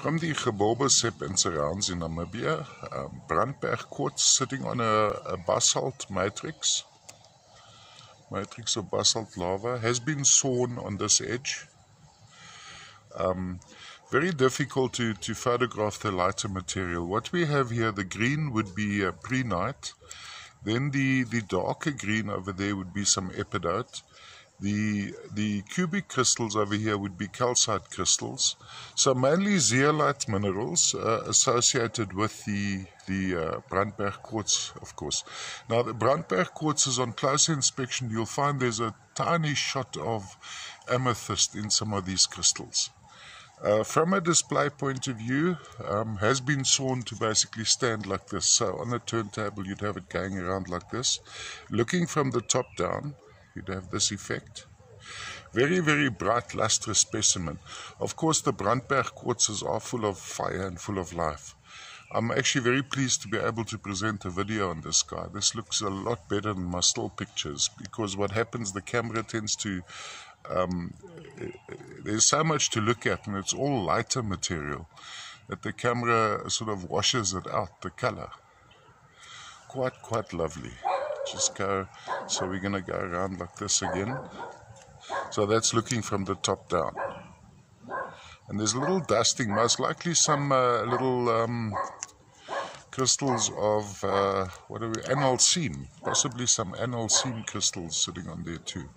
From the Geborbesep and surrounds in Namibia, um, Brandberg quartz sitting on a, a, basalt matrix, matrix of basalt lava, has been sawn on this edge. Um, very difficult to, to photograph the lighter material. What we have here, the green would be uh, prehnite, then the, the darker green over there would be some epidote, the, the cubic crystals over here would be calcite crystals. So mainly zeolite minerals uh, associated with the, the uh, Brandberg quartz, of course. Now the Brandberg quartz is on closer inspection, you'll find there's a tiny shot of amethyst in some of these crystals. Uh, from a display point of view, um, has been sawn to basically stand like this. So on a turntable, you'd have it going around like this. Looking from the top down, you'd have this effect. Very, very bright, lustrous specimen. Of course, the Brandberg quartzes are full of fire and full of life. I'm actually very pleased to be able to present a video on this guy. This looks a lot better than my still pictures because what happens, the camera tends to, um, there's so much to look at and it's all lighter material that the camera sort of washes it out, the color. Quite, quite lovely just go. So we're going to go around like this again. So that's looking from the top down. And there's a little dusting most likely some uh, little um, crystals of uh, what are we analcime possibly some analcime crystals sitting on there too